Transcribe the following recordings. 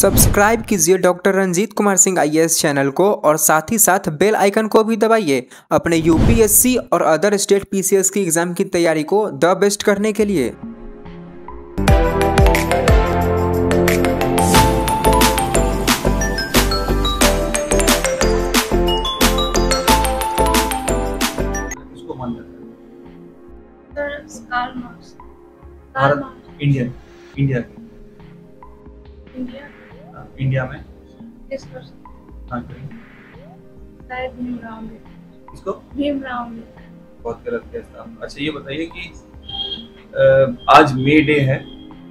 Subscribe कीजिए doctor Ranjit Kumar Singh IAS channel को और साथ ही साथ बेल आइकन को भी दबाइए अपने यूपीएससी और अदर स्टेट पीसीएस की एग्ज़ाम की तैयारी को द बेस्ट करने के लिए। Bharat Indian India. India? India में? पर हाँ इसको बहुत गलत अच्छा ये बताइए कि आज मे डे है।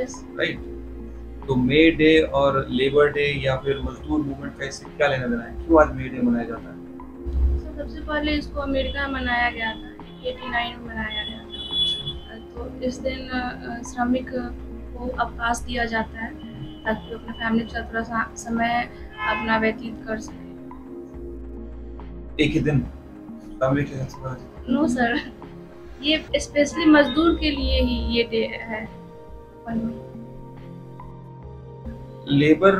राइट तो मे डे और लेबर डे या फिर मजदूर मूवमेंट का इससे क्या लेना देना है? क्यों आज मे डे मनाया जाता है? सर सबसे पहले इसको अमेरिका में मनाया गया था। 89 में मनाया गया था। तो इस दिन श्रमिक को अवकाश दिया जाता है। ताकि अपने फैमिली के साथ थोड़ा सा समय अपना व्यतीत कर सके। एक ही दिन? फैमिली के साथ नो सर ये स्पेशली मजदूर के लिए ही ये डे है। लेबर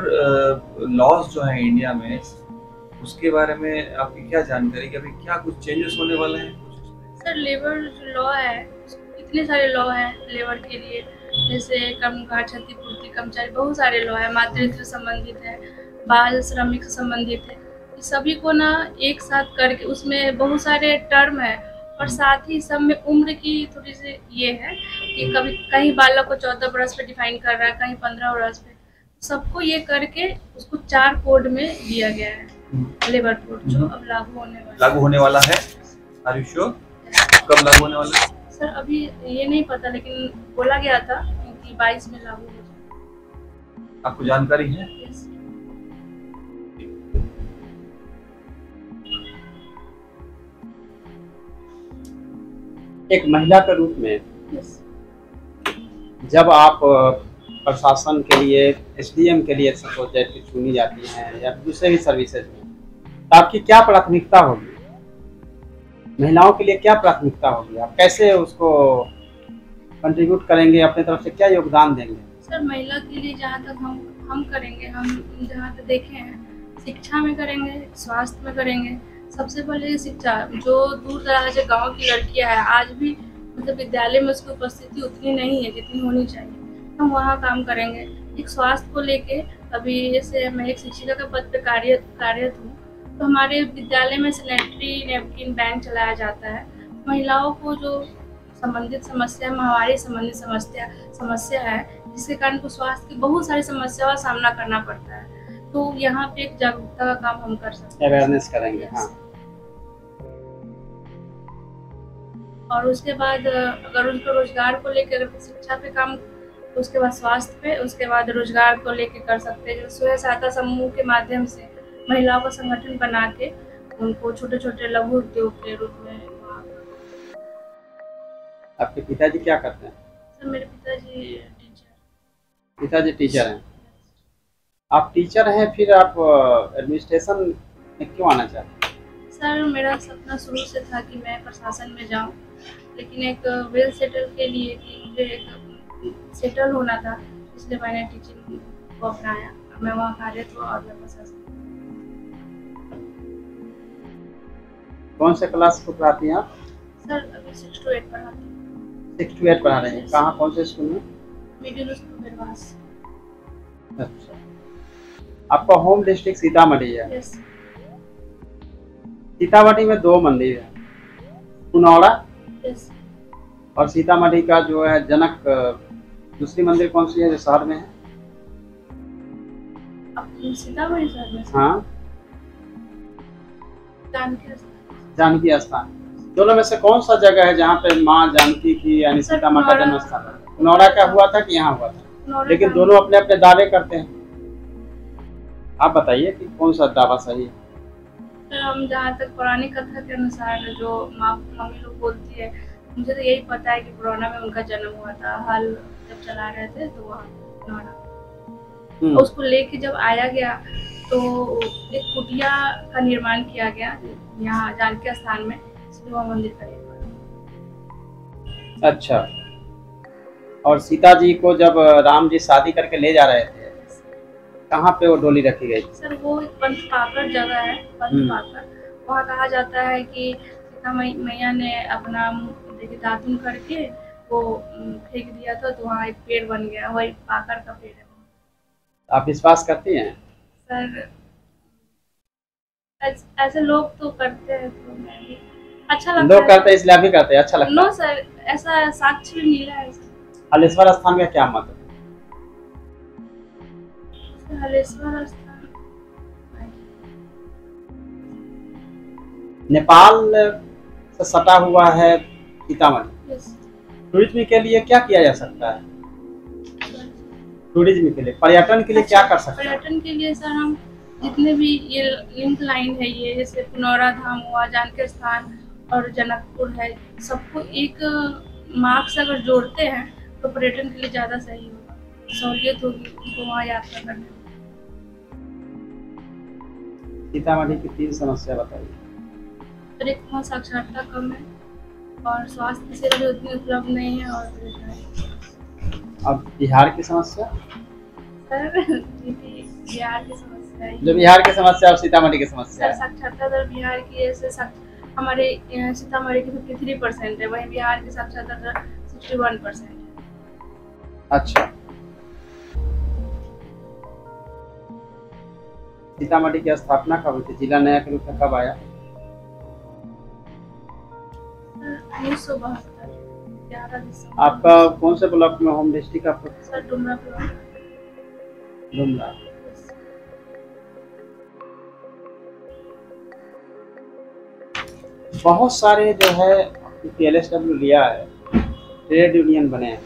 लॉज जो है इंडिया में उसके बारे में आपकी क्या जानकारी? कि अभी क्या कुछ चेंजेस होने वाले हैं? सर लेबर जो लॉ है इतने सारे लॉ हैं लेबर के लिए। जैसे कर्मकार क्षतिपूर्ति, कर्मचारी, बहुत सारे लॉ है, मातृत्व संबंधित है, बाल श्रमिक संबंधित है। सभी को ना एक साथ करके उसमें बहुत सारे टर्म है और साथ ही सब में उम्र की थोड़ी सी ये है कि कभी कहीं बालक को चौदह बरस पे डिफाइन कर रहा है, कहीं पंद्रह बरस पे। सबको ये करके उसको चार कोड में दिया गया है। लेबर कोड जो अब लागू होने वाला लागू होने वाला है। कब लागू होने वाला है? सर अभी ये नहीं पता लेकिन बोला गया था कि 22 में लागू हो जाए आपको जानकारी है Yes. एक महिला के रूप में Yes. जब आप प्रशासन के लिए एसडीएम के लिए सपोज़ चुनी जाती हैं या दूसरे भी सर्विसेज़ में तो आपकी क्या प्राथमिकता होगी महिलाओं के लिए क्या प्राथमिकता होगी? आप कैसे उसको कंट्रीब्यूट करेंगे? अपने तरफ़ से क्या योगदान देंगे? सर, महिला के लिए जहाँ तक हम हम करेंगे, हम जहाँ तक देखे हैं, शिक्षा में करेंगे, स्वास्थ्य में करेंगे। सबसे पहले शिक्षा, जो दूर दराज गाँव की लड़कियाँ हैं, आज भी मतलब विद्यालय में उसकी उपस्थिति उतनी नहीं है जितनी होनी चाहिए। हम वहाँ काम करेंगे। एक स्वास्थ्य को लेके अभी जैसे मैं एक शिक्षिका के पद पे कार्य कार्यरत हूँ तो हमारे विद्यालय में सैनिटरी नैपकिन बैंक चलाया जाता है। महिलाओं को जो संबंधित समस्या महामारी संबंधित समस्या समस्या है जिसके कारण को स्वास्थ्य की बहुत सारी समस्याओं का सामना करना पड़ता है। तो यहाँ पे एक जागरूकता का काम हम कर सकते हैं। अवेयरनेस करेंगे हाँ। और उसके बाद अगर उनको रोज़गार को लेकर शिक्षा पे काम उसके बाद स्वास्थ्य पे उसके बाद रोज़गार को लेकर कर सकते हैं। जैसे स्वयं सहायता समूह के माध्यम से महिलाओं का संगठन बना के उनको छोटे छोटे लघु उद्योग के रूप में आपके पिताजी क्या करते हैं? सर मेरे पिताजी टीचर। पिताजी टीचर हैं? आप टीचर हैं फिर आप एडमिनिस्ट्रेशन में क्यों आना चाहते हैं? सर मेरा सपना शुरू से था कि मैं प्रशासन में जाऊँ लेकिन एक वेल सेटल के लिए कि मुझे एक सेटल होना था इसलिए मैंने टीचिंग को अपनाया। मैं वहाँ कार्यरत हुआ और मैं प्रशासन कौन से क्लास को पढ़ाती हैं आप? सर अभी सिक्स टू एट पढ़ाती हूँ। सिक्स टू एट पढ़ा रहे हैं। कहाँ कौन से स्कूल में? मिडिल स्कूल बेरवास अच्छा। आपका होम डिस्ट्रिक्ट सीतामढ़ी है? यस सीतामढ़ी में दो मंदिर है। यस और सीतामढ़ी का जो है जनक दूसरी मंदिर कौन सी है जो शहर में है? सीतामढ़ी सर में। हाँ। जानकी स्थान दोनों में से कौन सा जगह है जहाँ पे माँ जानकी की यानी सीता माँ का जन्म स्थान है? पुनौड़ा का हुआ था कि यहाँ हुआ था? लेकिन दोनों अपने अपने दावे करते हैं। आप बताइए कि कौन सा दावा सही है? सर हम जहाँ तक पुरानी कथा के अनुसार जो माँ मम्मी लोग बोलती है मुझे तो यही पता है कि कोरोना में उनका जन्म हुआ था। हल जब चला रहे थे तो वहाँ हम्म, उसको लेके जब आया गया तो एक कुटिया का निर्माण किया गया। यहाँ जानकी स्थान में वहाँ मंदिर का निर्माण। अच्छा। और सीता जी को जब राम जी शादी करके ले जा रहे थे कहाँ पे वो डोली रखी गई थी? सर वो एक पंथ पाकर जगह है पंथ हम्म। पाकर। वहाँ कहा जाता है कि सीता मैया ने अपना देखिए दातुन करके वो फेंक दिया था तो वहाँ एक पेड़ बन गया वही पाकर का पेड़ है। आप विश्वास करती हैं? सर ऐस- लोग तो करते हैं तो मैं भी। अच्छा लगता लोग करते हैं इसलिए भी करते हैं अच्छा लगता नो सर ऐसा साक्ष्य भी मिला है हलेश्वर स्थान का क्या मत? है हलेश्वर स्थान। नेपाल से सटा हुआ है सीतामढ़ी। टूरिज़्म के लिए क्या किया जा सकता है? टूरिज़्म के लिए पर्यटन के लिए क्या कर सकते हैं? पर्यटन के लिए सर हम जितने भी ये लिंक लाइन है ये जैसे पुनौरा धाम हुआ जानकर स्थान और जनकपुर है सबको एक मार्ग से अगर जोड़ते हैं तो पर्यटन के लिए ज़्यादा सही होगा। सहूलियत होगी उनको वहाँ यात्रा करने में। सीतामढ़ी की तीन समस्या बताइए। एक वहाँ साक्षरता कम है और स्वास्थ्य सेवा भी उतनी उपलब्ध नहीं है और अब बिहार की समस्या? सर बिहार की समस्या। जो बिहार की समस्या और सीतामढ़ी की समस्या है। साक्षरता दर बिहार की ऐसे हमारे सीतामढ़ी की फिफ्टी थ्री परसेंट है वहीं बिहार की साक्षरता दर सिक्सटी वन परसेंट अच्छा। सीतामढ़ी की स्थापना कब हुई थी? जिला नया के रूप में कब आया? आपका कौन से ब्लॉक में होम डिस्ट्रिक्ट आपका डुमरा बहुत सारे जो है पी एल लिया है। ट्रेड यूनियन बने हैं।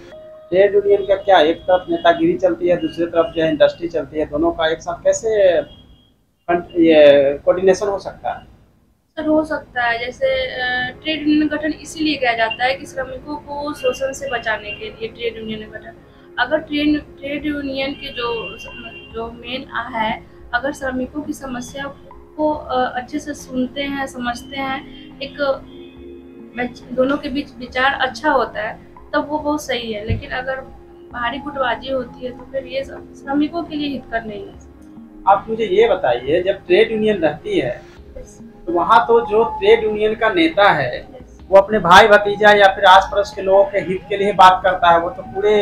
ट्रेड यूनियन का क्या, एक तरफ़ नेतागिरी चलती है, दूसरी तरफ़ जो है इंडस्ट्री चलती है, दोनों का एक साथ कैसे ये कोऑर्डिनेशन हो सकता है? सर, हो सकता है। जैसे ट्रेड यूनियन गठन इसीलिए किया जाता है कि श्रमिकों को शोषण से बचाने के लिए ट्रेड यूनियन गठन। अगर ट्रेड ट्रेड यूनियन के जो जो मेन है, अगर श्रमिकों की समस्या को अच्छे से सुनते हैं, समझते हैं एक दोनों के बीच विचार अच्छा होता है तब वो बहुत सही है। लेकिन अगर भारी गुटबाजी होती है तो फिर ये श्रमिकों के लिए हितकर नहीं है। आप मुझे ये बताइए जब ट्रेड यूनियन रहती है तो वहाँ तो जो ट्रेड यूनियन का नेता है वो अपने भाई भतीजा या फिर आस पड़ोस के लोगों के हित के लिए बात करता है? वो तो पूरे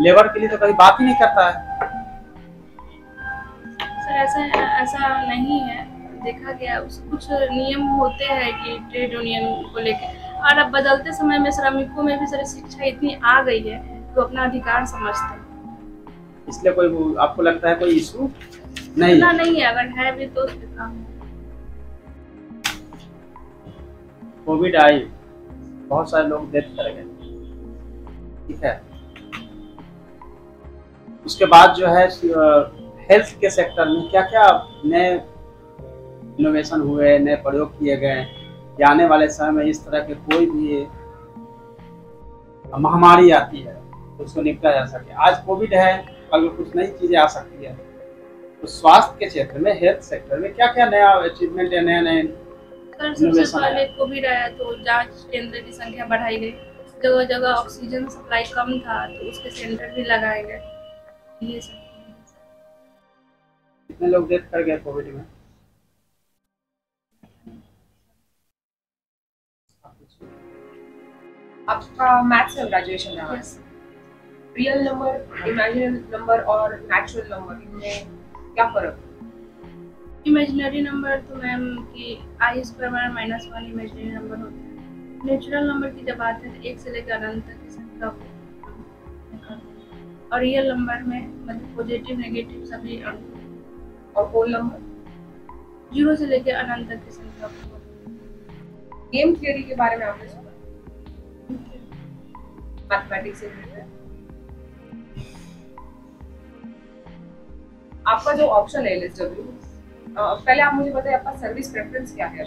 लेबर के लिए तो कभी बात ही नहीं करता है। सर ऐसा ऐसा नहीं है। देखा गया उस कुछ नियम होते हैं कि ट्रेड यूनियन को लेकर और अब बदलते समय में श्रमिकों में भी सर शिक्षा इतनी आ गई है कि वो अपना अधिकार समझते हैं। इसलिए कोई आपको लगता है कोई इशू नहीं। इतना नहीं है। अगर है भी तो। कोविड आई। बहुत सारे लोग डेथ कर गए। ठीक है। उसके बाद जो है हेल्थ के सेक्टर में क्या क्या नए इनोवेशन हुए नए प्रयोग किए गए कि आने वाले समय में इस तरह के कोई भी महामारी आती है तो उसको निपटा जा सके। आज कोविड है कल कुछ नई चीज़ें आ सकती है। तो स्वास्थ्य के क्षेत्र में हेल्थ सेक्टर में क्या क्या नया अचीवमेंट है नए सबसे पहले कोविड आया तो जाँच केंद्र की संख्या बढ़ाई गई। जगह जगह ऑक्सीजन सप्लाई कम था तो उसके सेंटर भी लगाए गए। ये सब। कितने लोग डेथ कर गए कोविड में? आपका मैथ्स में ग्रेजुएशन है Yes. Real number imaginary number और नेचुरल नंबर इनमें क्या फ़र्क? इमेजिनरी नंबर तो मैम कि i square minus one imaginary number होता है। नेचुरल नंबर की जब बात है तो एक से लेकर अनंत तक की संख्या को और रियल नंबर में मतलब पॉजिटिव नेगेटिव सभी और होल नंबर ज़ीरो से लेकर अनंत तक की संख्या गेम थियोरी के बारे में आपने सुना? मैथमेटिक्स से आपका जो ऑप्शन है एलएसडब्ल्यू पहले आप मुझे बताइए आपका सर्विस प्रेफरेंस क्या है?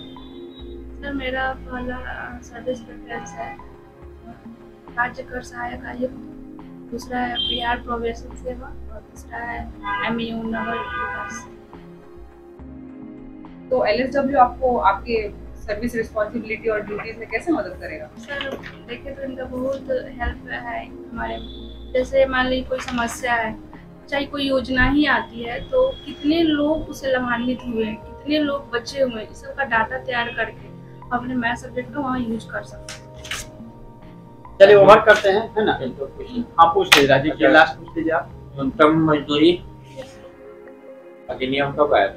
सर मेरा पहला सर्विस प्रेफरेंस है राज्य कर सहायक आयुक्त दूसरा है बिहार प्रोबेशन सेवा और तीसरा है एम यू नगर विकास। तो एलएसडब्ल्यू आपको आपके सर्विस रिस्पॉन्सिबिलिटी और ड्यूटीज़ में कैसे मदद करेगा? सर देखिए तो इनका बहुत हेल्प है हमारे। जैसे मान लीजिए कोई समस्या है चाहे कोई योजना ही आती है तो कितने लोग उसे लाभान्वित हुए हैं कितने लोग बचे हुए हैं इस सबका डाटा तैयार करके अपने मैथ सब्जेक्ट को वहाँ यूज़ कर सकते हैं। चलिए ओवर करते हैं है ना? तो हाँ पूछ लीजिए राजीव जी लास्ट पूछ लीजिए आप। न्यूनतम मजदूरी? अधिनियम कब आया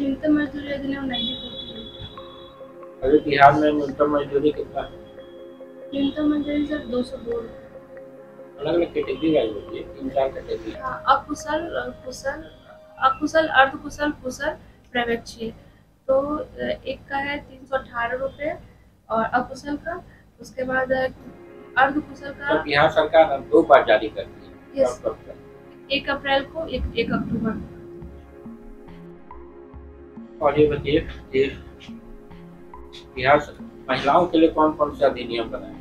न्यूनतम मजदूरी अधिनियम 94 अरे बिहार में न्यूनतम मजदूरी कितना है? न्यूनतम मजदूरी सर दो सौ दो। अलग अलग कैटेगरी वाइज होती है तीन चार कैटेगरी हाँ, अकुशल कुशल अकुशल अर्ध कुशल कुशल प्रवेक्षी तो एक का है तीन सौ अठारह रुपये और अकुशल का उसके बाद अर्ध कुशल का तो यहाँ सरकार दो बार जारी करती है। एक अप्रैल को एक एक अक्टूबर और ये बताइए बिहार महिलाओं के लिए कौन कौन से अधिनियम बनाए गए?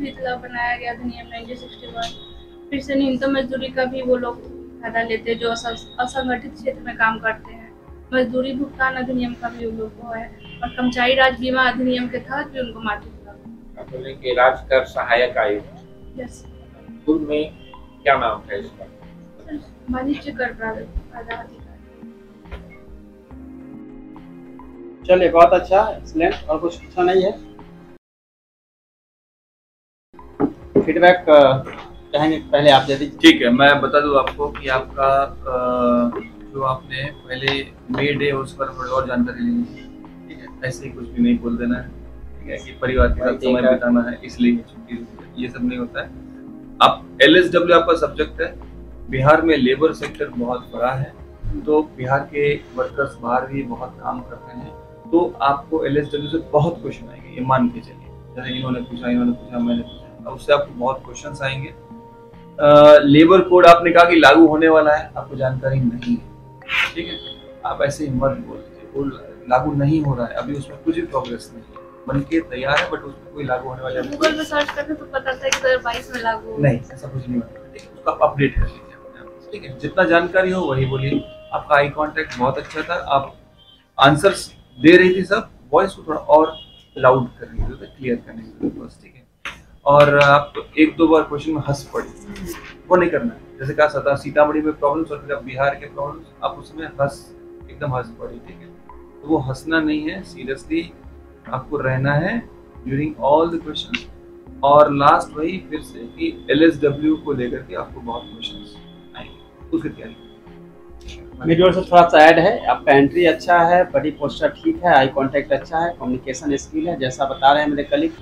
विधवा बनाया गया अधिनियम 1961 फिर से न्यूनतम मजदूरी का भी वो लोग फ़ायदा लेते हैं जो असंगठित क्षेत्र में काम करते हैं। मजदूरी भुगतान अधिनियम का भी उन लोग को है। और कर्मचारी राज्य बीमा अधिनियम के तहत भी उनको मातृत्व बोले राज्य कर सहायक आयुक्त। पूर्व में क्या नाम था इसका? वाणिज्य कर पदाधिकारी चलिए बहुत अच्छा एक्सलेंट और कुछ अच्छा नहीं है। फीडबैक कहेंगे पहले आप दे दीजिए। ठीक है मैं बता दूँ आपको कि आपका जो आपने पहले मे डे उस पर थोड़ी और जानकारी लेनी है ठीक है? ऐसे ही कुछ भी नहीं बोल देना है ठीक है? कि परिवार के साथ समय बिताना है इसलिए ये छुट्टी ये सब नहीं होता है। आप एल आपका सब्जेक्ट है। बिहार में लेबर सेक्टर बहुत बड़ा है तो बिहार के वर्कर्स बाहर भी बहुत काम करते हैं। तो आपको एल एस डब्ल्यू से बहुत क्वेश्चन आएँगे ये मान के चलिए। जैसे इन्होंने पूछा इन्होंने पूछा मैंने पूछा। उससे आपको बहुत क्वेश्चन आएँगे। लेबर कोड आपने कहा कि लागू होने वाला है आपको जानकारी नहीं है। ठीक है? आप ऐसे ही मत बोल दीजिए वो लागू नहीं हो रहा है। अभी उसमें कुछ भी प्रोग्रेस नहीं है। बन के तैयार है बट उसमें कोई लागू होने वाला नहीं गूगल पे सर्च करते तो पता था कि दो हज़ार बाईस में लागू। नहीं ऐसा कुछ नहीं होता। ठीक है उसको आप अपडेट कर लीजिए ठीक है जितना जानकारी हो वही बोलिए। आपका आई कांटेक्ट बहुत अच्छा था। आप आंसर्स दे रही थी सब वॉइस को थोड़ा और लाउड कर रही थी क्लियर करने की ज़रूरत बस, ठीक है? और आप एक दो बार क्वेश्चन में हंस पड़े। वो नहीं करना है। जैसे कहा था सीतामढ़ी में प्रॉब्लम्स और फिर बिहार के प्रॉब्लम्स आप उसमें हंस, एकदम हंस पड़े, ठीक है? तो वो हंसना नहीं है सीरियसली आपको रहना है ड्यूरिंग ऑल द क्वेश्चन और लास्ट वही फिर से कि एलएसडब्ल्यू को लेकर के आपको बहुत क्वेश्चन आएँगे। उसकी तैयारी मेरी से थोड़ा सा ऐड है। आपका एंट्री अच्छा है, बड़ी पोस्टर ठीक है आई कांटेक्ट अच्छा है कम्युनिकेशन स्किल है, जैसा बता रहे हैं मेरे कलीग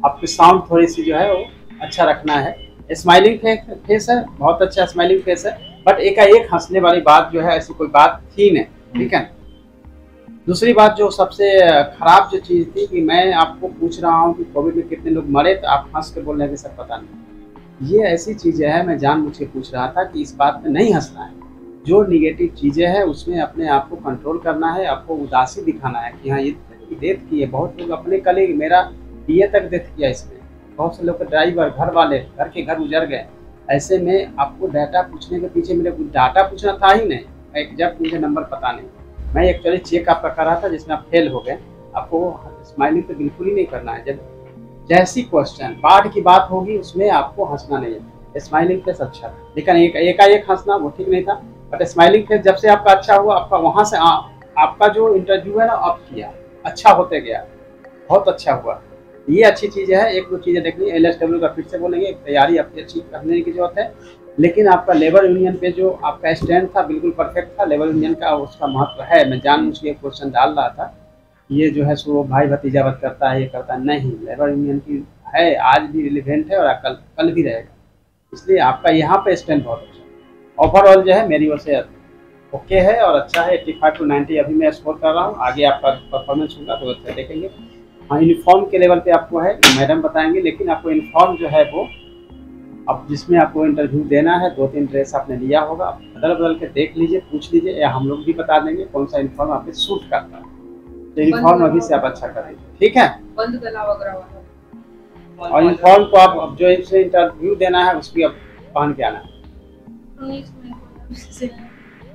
आपकी साउंड थोड़ी सी जो है वो अच्छा रखना है। स्माइलिंग फेस है, बहुत अच्छा स्माइलिंग फेस है बट एक एक हंसने वाली बात जो है, ऐसी कोई बात थी नहीं, ठीक है? दूसरी बात जो सबसे खराब जो चीज़ थी कि मैं आपको पूछ रहा हूँ कि कोविड में कितने लोग मरे तो आप हंस के बोल रहे कि सर पता नहीं। ये ऐसी चीज़ें है, मैं जानबूझ के पूछ रहा था कि इस बात में नहीं हंसना है। जो निगेटिव चीज़ें हैं, उसमें अपने आप को कंट्रोल करना है, आपको उदासी दिखाना है कि हाँ ये डेथ की है। बहुत लोग अपने कलीग मेरा बीए तक डेथ किया इसमें। बहुत से लोग ड्राइवर घर वाले घर के घर उजर गए। ऐसे में आपको डाटा पूछने के पीछे मेरे को डाटा पूछना था ही नहीं। एग्जैक्ट मुझे नंबर पता नहीं। मैं एक्चुअली चेक आपका कर रहा था, जिसमें आप फेल हो गए। आपको स्माइलिंग तो बिल्कुल ही नहीं करना है। जब जैसी क्वेश्चन बाढ़ की बात होगी, उसमें आपको हंसना नहीं है। स्माइलिंग फेस अच्छा था। लेकिन एक, एकाएक हंसना वो ठीक नहीं था। बट स्माइलिंग फेस जब से आपका अच्छा हुआ आपका वहाँ से आ, आपका जो इंटरव्यू है ना आप किया। अच्छा होते गया। बहुत अच्छा हुआ। ये अच्छी चीज़ है एक दो चीज़ें देखनी। एल एस डब्ल्यू का फिर से बोलेंगे तैयारी आपकी अच्छी करने की ज़रूरत है। लेकिन आपका लेबर यूनियन पे जो आपका स्टैंड था बिल्कुल परफेक्ट था। लेबर यूनियन का उसका महत्व है। मैं जान उसके क्वेश्चन डाल रहा था। ये जो है सो भाई भतीजावत करता है ये करता है। नहीं लेबर यूनियन की है आज भी रिलेवेंट है और कल कल भी रहेगा। इसलिए आपका यहाँ पे स्टैंड बहुत ओवरऑल जो है मेरी ओर से ओके है और अच्छा है। एट्टी फाइव टू नाइन्टी अभी मैं स्कोर कर रहा हूँ। आगे आपका परफॉर्मेंस होगा तो अच्छा देखेंगे। हाँ यूनिफॉर्म के लेवल पे आपको है मैडम बताएँगे लेकिन आपको यूनिफॉर्म जो है वो अब जिसमें आपको इंटरव्यू देना है दो तीन ड्रेस आपने लिया होगा आप बदल बदल के देख लीजिए पूछ लीजिए या हम लोग भी बता देंगे कौन सा यूनिफॉर्म आप पे सूट करता है। तो यूनिफॉर्म अभी से आप अच्छा करेंगे ठीक है? और यूनिफॉर्म को आप अब जो इंटरव्यू देना है उसकी आप पहन के आना है।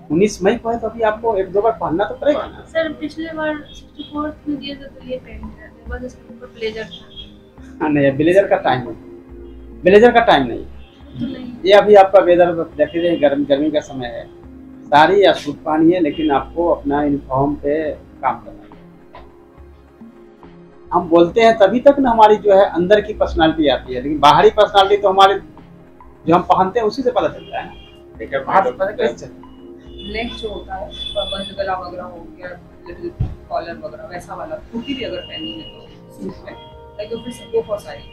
उन्नीस मई को है। तो अभी आपको एक दो बार पहनना तो पड़ेगा ना? सर पिछले बार सिक्सटी में दिए थे तो ये पहन के बस इसके ऊपर ब्लेजर था। हाँ नहीं ब्लेजर का टाइम नहीं ब्लेजर का टाइम नहीं। तो ये अभी आपका वेदर देखिए गर्म गर्मी का समय है। साड़ी या सूट पानी है लेकिन आपको अपना यूनिफॉर्म पे काम करना है। हम बोलते हैं तभी तक ना हमारी जो है अंदर की पर्सनालिटी आती है लेकिन बाहरी पर्सनालिटी तो हमारे जो हम पहनते हैं उसी से पता चलता है नेक जो होता है बंद गला वगैरह हो गया लिटिल कॉलर वगैरह वैसा वाला कुर्ती भी अगर पहनी है तो सूट में। लाइक तो गो फॉर साड़ी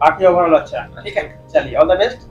बाकी ओवरऑल अच्छा है। ठीक है। चलिए ऑल द बेस्ट